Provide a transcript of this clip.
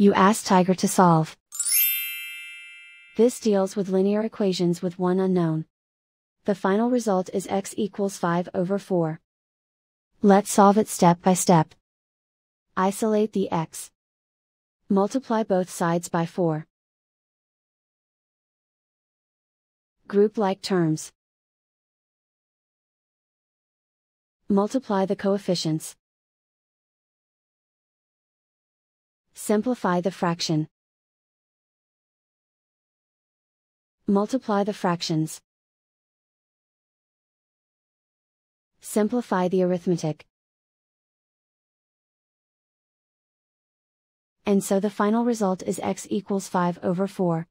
You ask Tiger to solve. This deals with linear equations with one unknown. The final result is x equals 5 over 4. Let's solve it step by step. Isolate the x. Multiply both sides by 4. Group like terms. Multiply the coefficients. Simplify the fraction. Multiply the fractions. Simplify the arithmetic. And so the final result is x equals 5 over 4.